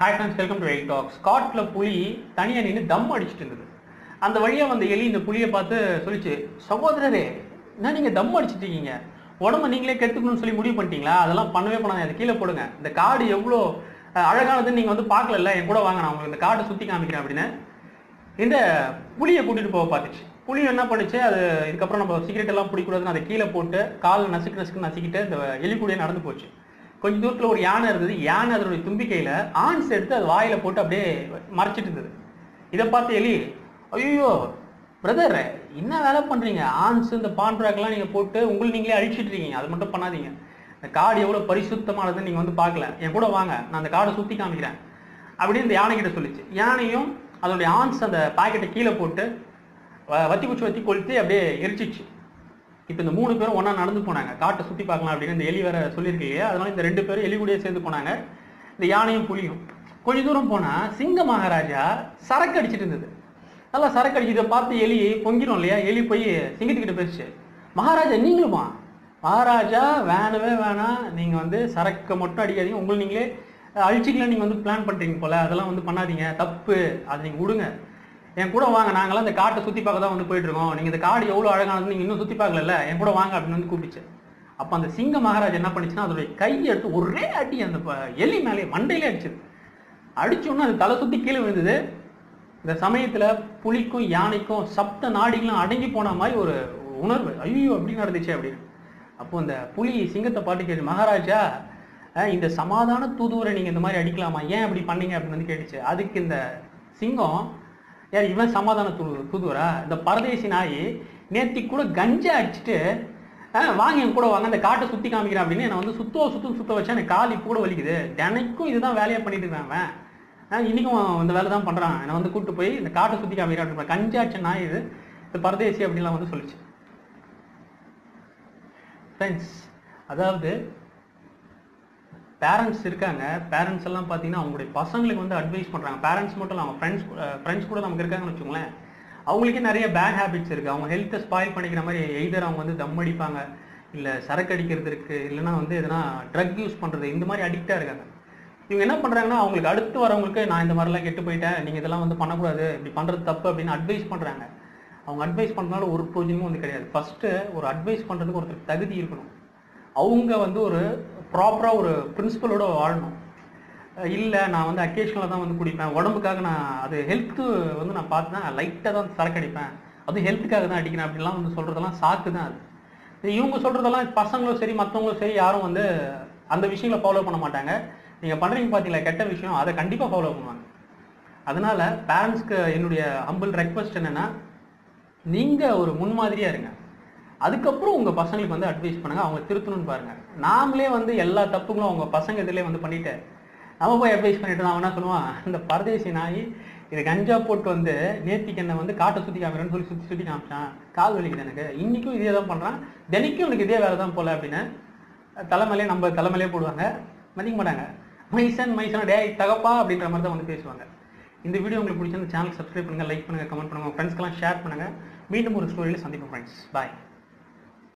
Hi friends welcome to eight talks காட்டில் புலி தனியாக நின்று தம் அடிச்சிட்டு இருந்தது. அந்த வழியாக வந்த எலி இந்த புளியை பார்த்து சொல்லிச்சு சகோதரரே என்ன நீங்கள் தம் அடிச்சிட்டு இருக்கீங்க? உடம்ப நீங்களே கெடுத்துக்கணும்னு சொல்லி முடிவு பண்ணிட்டீங்களா? அதெல்லாம் பண்ணவே பண்ணாங்க அதை கீழே போடுங்க. இந்த காடு எவ்வளோ அழகானதுன்னு நீங்கள் வந்து பார்க்கல என் கூட வாங்க நான் உங்களுக்கு இந்த காட்டை சுற்றி காமிக்கிறேன் அப்படின்னு. இந்த புளியை கூட்டிகிட்டு போக பார்த்துச்சு. புளி என்ன பண்ணுச்சு அது இதுக்கப்புறம் நம்ம சிகரெட் எல்லாம் பிடிக்கூடாதுன்னு அதை கீழே போட்டு கால் நசுக்கு நசுக்கு நசுக்கிட்டு இந்த எலி கூடயே நடந்து போச்சு. கொஞ்ச தூரத்தில் ஒரு யானை இருந்தது. யானை அதனுடைய தும்பிக்கையில் ஆன்ஸ் எடுத்து அது வாயில் போட்டு அப்படியே மறைச்சிட்டு இருந்தது. இதை பார்த்து எலி ஐயோ பிரதர் என்ன வேலை பண்ணுறீங்க ஆன்ஸ் இந்த பான்ட்ராக்லாம் நீங்கள் போட்டு உங்களை நீங்களே அழிச்சிட்டு இருக்கீங்க. அது மட்டும் பண்ணாதீங்க. இந்த காடு எவ்வளோ பரிசுத்தமானதுன்னு நீங்கள் வந்து பார்க்கல. என் கூட வாங்க. நான் அந்த காடை சுற்றி காமிக்கிறேன். அப்படின்னு இந்த யானைக்கிட்ட சொல்லிச்சு. யானையும் அதனுடைய ஆன்ஸ் அந்த பாக்கெட்டை கீழே போட்டு வ- வத்தி குச்சி வத்தி கொளுத்தி அப்படியே எரிச்சிச்சு. இப்போ இந்த மூணு பேரும் ஒன்றா நடந்து போனாங்க. காட்டை சுத்தி பார்க்கலாம் அப்படின்னு இந்த எலி வேற சொல்லியிருக்கு இல்லையா? அதனால இந்த ரெண்டு பேரும் எலி கூடயே சேர்ந்து போனாங்க. இந்த யானையும் புலியும். கொஞ்ச தூரம் போனா சிங்க மகாராஜா சரக்கு அடிச்சிட்டு இருந்தது. நல்லா சரக்கு அடிச்சு இதை பார்த்து எலி பொங்கிடும் இல்லையா? எலி போய் சிங்கத்துக்கிட்ட போயிடுச்சு மகாராஜா நீங்களுமா? மகாராஜா வேணவே வேணாம் நீங்க வந்து சரக்கை மட்டும் அடிக்காதீங்க. உங்களை நீங்களே அழிச்சிக்கலாம் நீங்க வந்து பிளான் பண்றீங்க போல. அதெல்லாம் வந்து பண்ணாதீங்க. தப்பு. அதை நீங்க விடுங்க. என் கூட வாங்க நாங்களாம் இந்த காட்டை சுற்றி பார்க்க தான் வந்து போயிட்டு இருக்கோம் இந்த காடு எவ்வளோ அழகானது நீங்கள் இன்னும் சுற்றி பார்க்கல என் கூட வாங்க அப்படின்னு வந்து கூப்பிடுச்சு அப்போ அந்த சிங்க மகாராஜ் என்ன பண்ணிச்சுன்னா அதோடைய கையை எடுத்து ஒரே அடி அந்த ப- எலி மேலே மண்டையிலே அடிச்சது. அடிச்சோன்னா அது தலை சுற்றி கீழே விழுந்தது. இந்த சமயத்தில் புலிக்கும் யானைக்கும் சப்த நாடிகளும் அடங்கி போன மாதிரி ஒரு உணர்வு. ஐயோ அப்படி நடந்துச்சு அப்படின்னு. அப்போ இந்த புலி சிங்கத்தை பாட்டு கேட்டு மகாராஜா இந்த சமாதான தூதுவரை நீங்கள் இந்த மாதிரி அடிக்கலாமா? ஏன் அப்படி பண்ணீங்க? அப்படின்னு வந்து கேட்டுச்சு. அதுக்கு இந்த சிங்கம் யார் இவன் சமாதான தூ தூதுவரா? இந்த பரதேசி நாய் நேத்தி கூட கஞ்சா அடிச்சுட்டு வாங்க என் கூட வாங்க அந்த காட்டை சுற்றி காமிக்கிறேன் அப்படின்னு என்னை வந்து சுத்தோ சுத்தம் சுத்த வச்சா எனக்கு கால் இப்போ கூட வலிக்குது. தினைக்கும் இதுதான் வேலையாக பண்ணிட்டு இருக்கான் அவன். இன்னைக்கும் இந்த வேலை தான் பண்ணுறான் என்னை வந்து கூப்பிட்டு போய் இந்த காட்டை சுற்றி காமிக்கிறான் கஞ்சாச்சு நாய் இது. இந்த பரதேசி அப்படின்லாம் வந்து சொல்லிச்சு. ஃப்ரெண்ட்ஸ் அதாவது பேரண்ட்ஸ் இருக்காங்க. பேரண்ட்ஸ் எல்லாம் பார்த்தீங்கன்னா அவங்களுடைய பசங்களுக்கு வந்து அட்வைஸ் பண்ணுறாங்க பேரண்ட்ஸ் மட்டும் இல்லாமல் அவங்க ஃப்ரெண்ட்ஸ் ஃப்ரெண்ட்ஸ் கூட நமக்கு இருக்காங்கன்னு வச்சுக்கோங்களேன். அவங்களுக்கே நிறைய பேட் ஹேபிட்ஸ் இருக்குது அவங்க ஹெல்த்தை ஸ்பாயில் பண்ணிக்கிற மாதிரி எய்தர் அவங்க வந்து தம் அடிப்பாங்க இல்லை சரக்கு அடிக்கிறது இருக்குது இல்லைனா வந்து எதனா ட்ரக் யூஸ் பண்ணுறது இந்த மாதிரி அடிக்டாக இருக்காங்க. இவங்க என்ன பண்ணுறாங்கன்னா அவங்களுக்கு அடுத்து வரவங்களுக்கு நான் இந்த மாதிரிலாம் கெட்டு போயிட்டேன். நீங்கள் இதெல்லாம் வந்து பண்ணக்கூடாது. இப்படி பண்ணுறது தப்பு அப்படின்னு அட்வைஸ் பண்ணுறாங்க அவங்க அட்வைஸ் பண்ணுறதுனால ஒரு ப்ரோஜனமும் வந்து கிடையாது. ஃபஸ்ட்டு ஒரு அட்வைஸ் பண்ணுறதுக்கு ஒருத்தருக்கு தகுதி இருக்கணும். அவங்க வந்து ஒரு ப்ராப்பராக ஒரு பிரின்சிபலோட வாழணும். இல்லை நான் வந்து அக்கேஷனில் தான் வந்து குடிப்பேன். உடம்புக்காக நான் அது ஹெல்த்து வந்து நான் பார்த்தேன் லைட்டாக தான் சரக்கு அடிப்பேன். அதுவும் ஹெல்த்துக்காக தான் அடிக்கிறேன் அப்படிலாம் வந்து சொல்கிறதெல்லாம் சாக்கு தான் அது. இவங்க சொல்கிறதெல்லாம் பசங்களும் சரி மற்றவங்களும் சரி யாரும் வந்து அந்த விஷயங்களை ஃபாலோ பண்ண மாட்டாங்க. நீங்கள் பண்ணுறீங்க பார்த்தீங்களா கெட்ட விஷயம் அதை கண்டிப்பாக ஃபாலோ பண்ணுவாங்க. அதனால் பேரண்ட்ஸ்க்கு என்னுடைய ஹம்பிள் ரெக்வஸ்ட் என்னென்னா நீங்கள் ஒரு முன்மாதிரியாக இருங்க. அதுக்கப்புறம் உங்க பசங்களுக்கு வந்து அட்வைஸ் பண்ணுங்க. அவங்க திருத்தணும்னு பாருங்க. நாமளே வந்து எல்லா தப்புகளும் அவங்க பசங்க இதிலே வந்து பண்ணிட்டு நம்ம போய் அட்வைஸ் பண்ணிட்டு அவன் என்ன சொல்லுவான்? இந்த பரதேசி நாய் இது கஞ்சா போட்டு வந்து நேத்திக்கு என்ன வந்து காட்டை சுத்தி காமிக்கிறேன்னு சொல்லி சுத்தி சுத்தி காமிச்சான். கால் வலிக்குது எனக்கு. இன்னைக்கும் இதே தான் பண்றான். தினைக்கும் எனக்கு இதே வேலை தான் போல அப்படின்னு தலைமையிலே நம்ம தலைமையிலே போடுவாங்க. மதிக்க மாட்டாங்க. மைசன் மைசன் டே தகப்பா அப்படின்ற மாதிரி தான் வந்து பேசுவாங்க. இந்த வீடியோ உங்களுக்கு பிடிச்சிருந்த சேனல் சப்ஸ்கிரைப் பண்ணுங்க லைக் பண்ணுங்க கமெண்ட் பண்ணுங்க ஃப்ரெண்ட்ஸ்க்கெல்லாம் ஷேர் பண்ணுங்க. மீண்டும் ஒரு ஸ்டோரியில் சந்திப்போம் ஃப்ரெண்ட்ஸ் பாய்